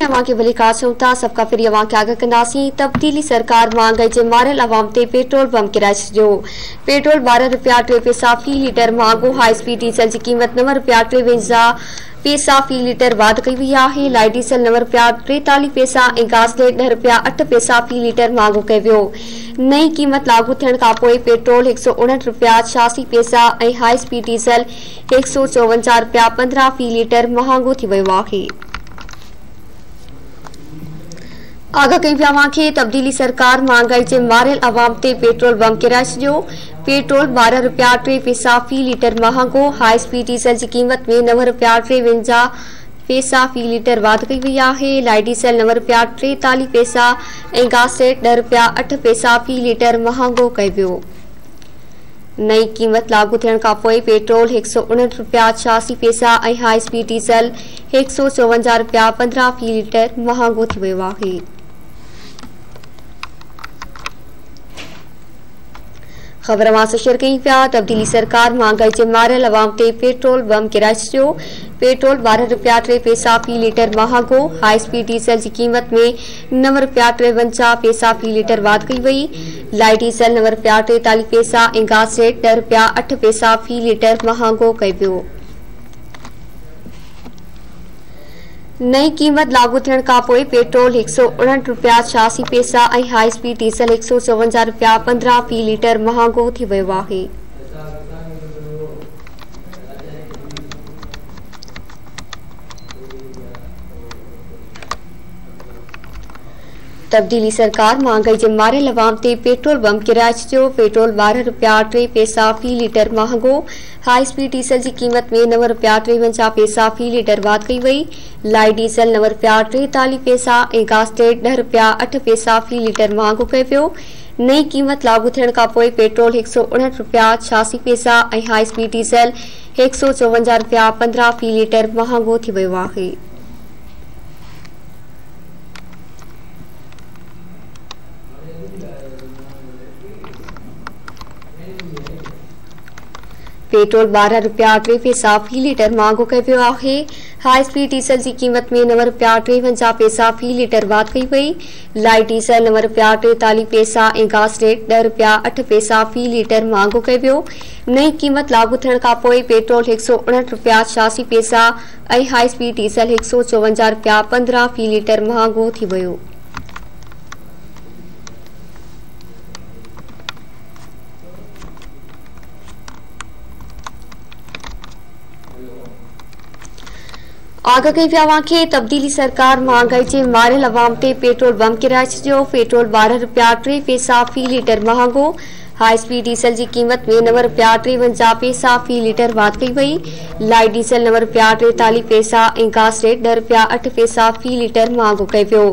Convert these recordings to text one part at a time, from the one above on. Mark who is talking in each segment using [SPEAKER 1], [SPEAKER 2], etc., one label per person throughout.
[SPEAKER 1] अवां खे भली का चऊं था सबका फिर अवां खे आगाह कंदासीं तब्दीली सरकार महांगाई जे मारियल अवाम ते पेट्रोल पंप किराए छॾियो पेट्रोल ॿारहं रुपया टे पैसा फ़ी लीटर महांगो हाई स्पीड डीज़ल जी क़ीमत नव रुपया टेवंजाह पैसा फ़ी लीटर वाध कई वई आहे लाइट डीज़ल नव रुपया टेतालीह पैसा ऐं गासलेट ॾह रुपया अठ पैसा फ़ी लीटर महांगो कयो वियो नई क़ीमत लागू थियण खां पोइ पेट्रोल हिकु सौ उणहठि रुपया छियासी पैसा ऐं हाई स्पीड डीज़ल हिकु सौ चोवंजाह रुपया पंद्रहं फ़ी लीटर महांगो थी वियो आहे आगाह कई पिया तब्दीली सरकार महांगाई के मारियल अवाम ते पेट्रोल बम किराए छॾियो पेट्रोल बारह रुपया टे पैसा फ़ी लीटर महांगो हाई स्पीड डीज़ल की क़ीमत में नव रुपया टेवंजाह पैसा फ़ी लीटर वाध कई वही है लाइट डीज़ल नव रुपया टेतालीह पैसा ऐं गासलेट ॾह रुपया अठ पैसा फ़ी लीटर महांगो कयो नई क़ीमत लागू थियण पोइ पेट्रोल हिकु सौ उणहठि रुपया छियासी पैसा हाई स्पीड डीज़ल हिकु सौ चोवंजाह रुपया पंद्रहं फ़ी लीटर महांगो थी वियो आहे। ख़बर माँ शेयर कई पिया तब्दीली सरकार महँगाई जे मारियल अवाम ते पेट्रोल बम छॾियो पेट्रोल बारह रुपया टे पैसा फ़ी लीटर महंगो। हाई स्पीड डीज़ल की क़ीमत में नव रुपया टेवंजाह पैसा फ़ी लीटर वाध कई वई लाइट डीज़ल नव रुपया टेतालीह पैसा ऐं गास रेट ॾह रुपया अठ पैसा फ़ी लीटर महांगो कयो वियो नई क़ीमत लागू थियण का पेट्रोल एक सौ उणहठि रुपया छियासी पैसा हाई स्पीड डीज़ल एक सौ चौवंजा रुपया, पंद्रह फ़ी लीटर महांगो थी वियो आहे। तब्दीली सरकार महांगाई जे मारे अवाम ते पेट्रोल बम किराए छॾियो पेट्रोल ॿारहं रुपया टे पैसा फ़ी लीटर महांगो हाई स्पीड डीज़ल जी क़ीमत में नव रुपया टेवंजाह पैसा फ़ी लीटर वाध कई वई लाइट डीज़ल नव रुपया टेतालीह पैसा ऐं गासलेट ॾह रुपया अठ पैसा फ़ी लीटर महांगो कयो वियो नई क़ीमत लागू थियण पेट्रोल हिकु सौ उणहठि रुपया छियासी पैसा हाई स्पीड डीज़ल हिकु सौ चोवंजाह रुपया पंद्रहं फ़ी लीटर महांगो थी वियो आहे पेट्रोल ॿारहं रुपया टे पैसा फ़ी लीटर महांगो कयो आहे हाई स्पीड डीज़ल जी क़ीमत में नव रुपया टेवंजाह पैसा फ़ी लीटर वाध कई वई लाइट डीज़ल नव रुपया टेतालीह पैसा ऐं गास रेट ॾह रुपया अठ पैसा फ़ी लीटर महांगो कयो नई क़ीमत लागू पोइ पेट्रोल हिकु सौ उणहठि रुपया छियासी पैसा ऐं हाई स्पीड डीज़ल हिकु सौ चोवंजाह रुपया पंद्रहं फ़ी लीटर महांगो थी वियो। आगाह कई अवां खे तब्दीली सरकार महांगाई के मारियल अवाम ते पेट्रोल बम किराए छॾियो। पेट्रोल बारह रुपया टे पैसा फ़ी लीटर महांगो। हाई स्पीड डीज़ल की क़ीमत में नव रुपया टेवंजाह पैसा फ़ी लीटर वाध कई वही लाइट डीज़ल नव रुपया टेतालीह पैसा गास रेट ॾह रुपया अठ पैसा फ़ी लीटर महांगो वियो।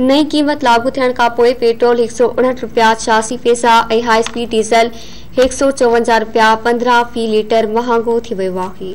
[SPEAKER 1] नई क़ीमत लागू थियण पेट्रोल हिकु सौ उणहठि रुपया छियासी पैसा ऐं हाई स्पीड डीज़ल हिकु सौ चोवंजाह रुपया पंद्रहं फ़ी लीटर महांगो थी वियो आहे।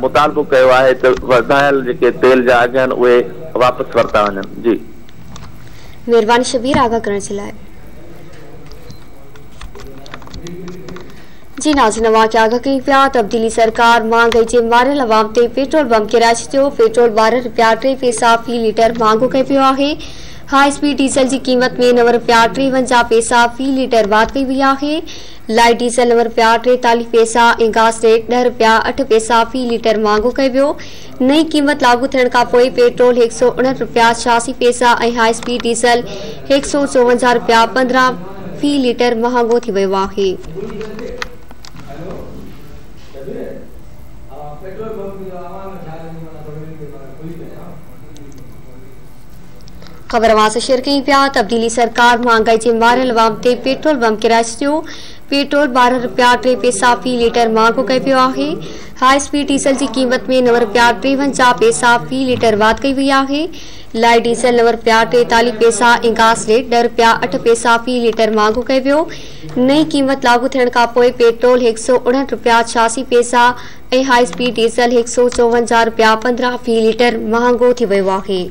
[SPEAKER 2] मुतालबो कयो आहे त वधायल जेके तेल जा अघ आहिनि वापसि वरिता वञनि। जी।
[SPEAKER 1] महिरबानी शबीर आगाह करण जे लाइ। जी नाज़िन खे आगाह कई पिया, तब्दीली सरकार महांगाई जे मारियल अवाम ते पेट्रोल बम किराए छॾियो पेट्रोल ॿारहं रुपया टे पैसा फ़ी लीटर महांगो कयो पियो आहे। हाई स्पीड डीज़ल जी क़ीमत में नव रुपया टेवंजाह पैसा फ़ी लीटर वाध कई वई आहे। लाइट डीज़ल रुपया टेतालीह पैसा ऐं गैस रेट ॾह रुपया, अठ पैसा फ़ी लीटर महांगो कयो नई क़ीमत लागू पोइ पेट्रोल हिकु सौ उणहठि रुपया छियासी पैसा ऐं हाई स्पीड डीज़ल हिकु सौ चोवंजाह रुपया पंद्रहं फ़ी लीटर महांगो थी आहे। ख़बर वास शेयर कई पिया, तब्दीली सरकार महांगाई जे मारियल अवाम ते पेट्रोल बम किराए छॾियो पेट्रोल ॿारहं रुपया टे पैसा, फ़ी लीटर महांगो कयो पियो आहे। हाई स्पीड डीज़ल जी क़ीमत में नव रुपया टेवंजाह पैसा, फ़ी लीटर वाध कई वई आहे। लाइट डीज़ल नव रुपया टेतालीह पैसा गैस रेट ॾह रुपया अठ पैसा, फ़ी लीटर महांगो वियो नई क़ीमत लागू थियण पेट्रोल हिकु सौ उणहठि रुपया छियासी पैसा ऐं हाई स्पीड डीज़ल हिकु सौ चोवंजाह रुपया पंद्रहं, फ़ी लीटर महांगो थी वियो आहे।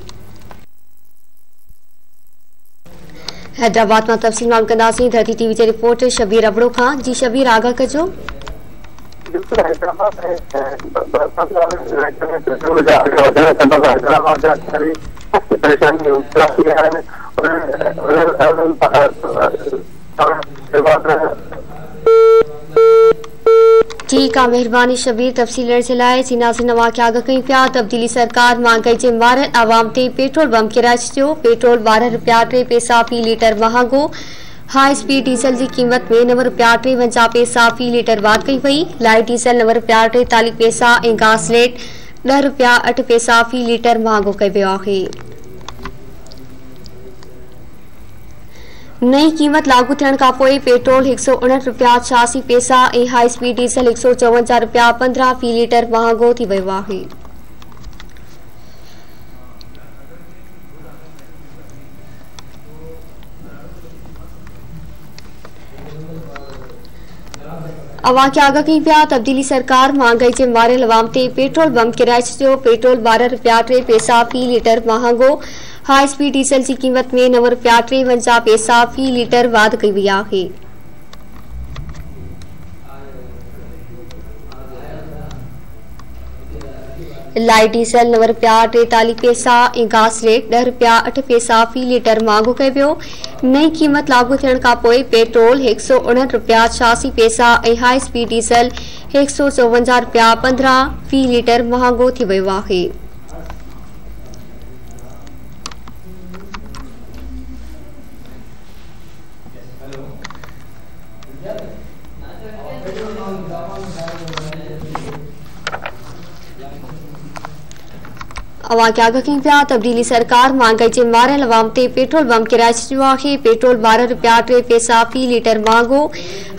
[SPEAKER 1] हैदराबाद में तफ़सील मालूम कंदासीं धरती टीवी जे रिपोर्टर शबीर अबड़ो खां जी शबीर आगाह कजो
[SPEAKER 2] हैदराबाद
[SPEAKER 1] ठीक आहे महिरबानी शबीर, तफ़सील जे लाइ सीना सिनवा खे आगाह कई पिया तब्दीली सरकार महांगाई जे मारियल आवाम ते पेट्रोल बम किराए छॾियो पेट्रोल ॿारहं रुपया टे पैसा फ़ी लीटर महांगो। हाई स्पीड डीज़ल की क़ीमत में नव रुपया टेवंजाह पैसा फ़ी लीटर वाध कई वई लाइट डीज़ल नव रुपया टेतालीह पैसा ऐं गैस रेट ॾह रुपया अठ पैसा फ़ी लीटर महांगो आहे नई क़ीमत लागू थियण खां पोइ पेट्रोल हिकु सौ उणहठि रुपया छियासी पैसा ऐं हाई स्पीड डीज़ल हिकु सौ चोवंजाह रुपया, पंद्रहं फ़ी लीटर महांगो थी वियो आहे। अवां खे आगाह कई पिया, तब्दीली सरकार महांगाई जे मारियल अवाम ते पेट्रोल बम किराए छॾियो। पेट्रोल ॿारहं रुपया टे पैसा फ़ी लीटर महांगो। हाई स्पीड डीज़ल जी क़ीमत में नव रुपया टेवंजाह पैसा फ़ी लीटर वाध कई वई आहे। लाइट डीज़ल नव रुपया टेतालीह पैसा ऐं गैस रेट ॾह रुपया अठ पैसा फ़ी लीटर महांगो वियो। नई क़ीमत लागू थियण पोइ पेट्रोल हिकु सौ उणहठि रुपया छियासी पैसा हाई स्पीड डीज़ल हिकु सौ चोवंजाह रुपया पंद्रहं फ़ी लीटर महांगो थी वियो आहे। अवां खे आगाह कई पिया, तब्दीली सरकार महांगाई जे मारियल अवाम ते पेट्रोल बम किराए छॾियो आहे पेट्रोल ॿारहं रुपया टे पैसा फ़ी लीटर महांगो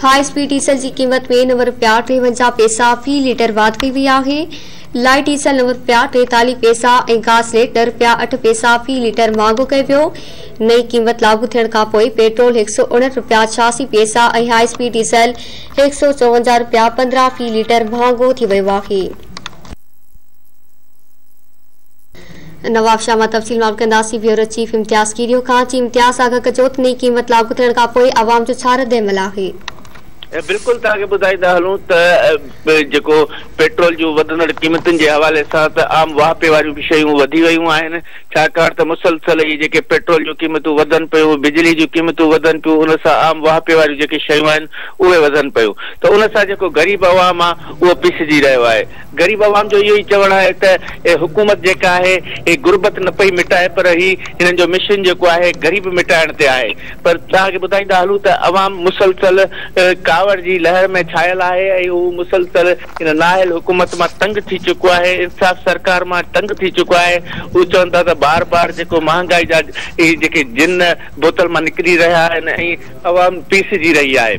[SPEAKER 1] हाई स्पीड डीज़ल जी क़ीमत में नव रुपया टेवंजाह पैसा फ़ी लीटर वाध कई वई आहे लाइट डीज़ल नव रुपया टेतालीह पैसा ऐं गैस ॾह रुपया अठ पैसा, फ़ी लीटर महांगो कयो वियो। नई क़ीमत लागू थियण खां पोइ पेट्रोल हिकु सौ उणहठि रुपया छियासी पैसा ऐं हाई स्पीड डीज़ल हिकु सौ चोवंजाह रुपया पंद्रहं फ़ी लीटर महांगो थी वियो आहे। नवाब शाह तफ़सील मालूम कंदासीं, ब्यूरो चीफ इम्तियाज़ कीरियो खां। जी इम्तियाज़ आगाह कजो त नई क़ीमत लागू थियण खां पोइ आवाम जो छा रद आहे।
[SPEAKER 3] बिल्कुलु तव्हांखे ॿुधाईंदा हलूं त पेट्रोल जूं वधंदड़ क़ीमतुनि जे हवाले सां आम वाहपे वारियूं बि शयूं वधी वियूं आहिनि छाकाणि त मुसलसल ई जेके पेट्रोल जूं क़ीमतूं वधनि पियूं बिजली जूं क़ीमतूं वधनि पियूं उन आम वाहपे वारियूं जेके शयूं आहिनि उहे वधनि पियूं त ग़रीब आवाम आहे उहो पिसजी रहियो आहे ग़रीब आवाम जो इहो ई चवणु आहे त हुकूमत जेका हे गुरबत न पई मिटाए पर ही हिननि जो मिशन जेको आहे ग़रीब मिटाइण ते आहे पर तव्हांखे ॿुधाईंदा हलूं त अवाम मुसलसल कावड़ जी लहर में छायल आहे ऐं हू मुसलसल हिन नाहिल हुकूमत माँ तंग थी चुको आहे, इंसाफ़ सरकार माँ तंग थी चुको आहे। हू चवनि था त बार बार जेको महांगाई जा जेके जिन बोतल माँ निकिरी रहिया आहिनि ऐं अवाम पीसजी रही आहे।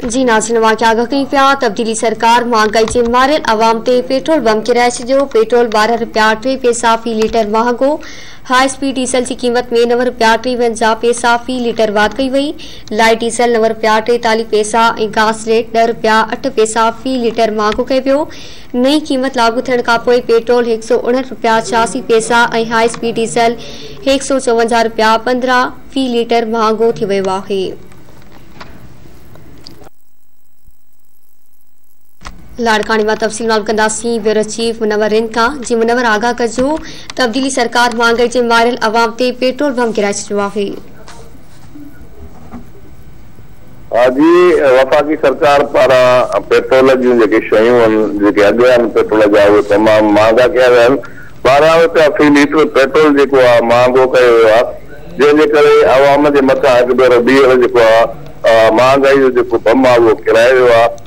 [SPEAKER 1] जी नाज़रीन वाक़िया कई पिया तब्दीली सरकार महांगाई के मारियल अवाम ते पेट्रोल बम किराए छॾियो पेट्रोल ॿारहं रुपया टे पैसा फ़ी लीटर महांगो। हाई स्पीड डीज़ल जी क़ीमत में नव रुपया टेवंजाह पैसा फ़ी लीटर वाध कई वई लाइट डीज़ल नव रुपया टेतालीह पैसा ऐं घास रेट ॾह रुपया अठ पैसा फ़ी लीटर महांगो कयो वियो नई क़ीमत लागू थियण पेट्रोल हिकु सौ उणहठि रुपया छियासी पैसा ऐं हाई स्पीड डीज़ल हिकु सौ चोवंजाह रुपया पंद्रहं फ़ी लीटर महांगो थी वियो आहे। लाड़काणी माँ तफ़सील मालूम कंदासीं ब्यूरो चीफ मुनवर रिन खां जी मुनवर आगाह कजो तब्दीली सरकार महांगाई जे मारियल अवाम ते पेट्रोल बम गिराए छॾियो आहे।
[SPEAKER 4] जी वफ़ाक़ी सरकार पारां पेट्रोल जूं जेके शयूं आहिनि, जेके अघ आहिनि पेट्रोल जा, उहे तमामु महांगा कया विया आहिनि। ॿारहं रुपया फ़ी लीटर पेट्रोल जेको आहे महांगो कयो वियो आहे जंहिंजे करे अवाम जे मथां हिकु भेरो ॿीहर जेको आहे महांगाई जो जेको बम आहे, उहो किराए वियो आहे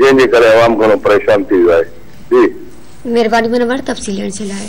[SPEAKER 4] जंहिंजे करे आवाम घणो परेशान थी वियो आहे जी।
[SPEAKER 1] महिरबानी मुनवर तफ़सील ॾियण जे लाइ